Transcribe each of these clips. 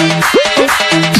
Woo!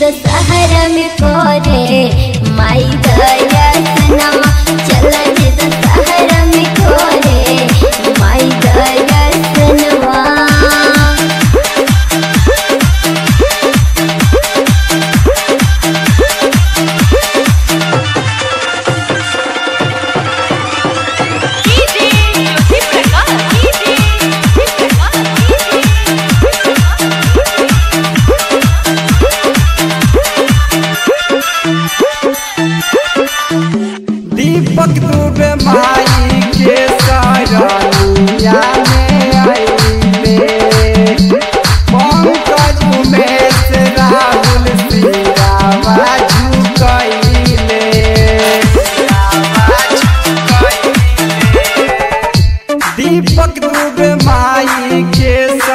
Dussehra में कोरे माई दया सनम Aí que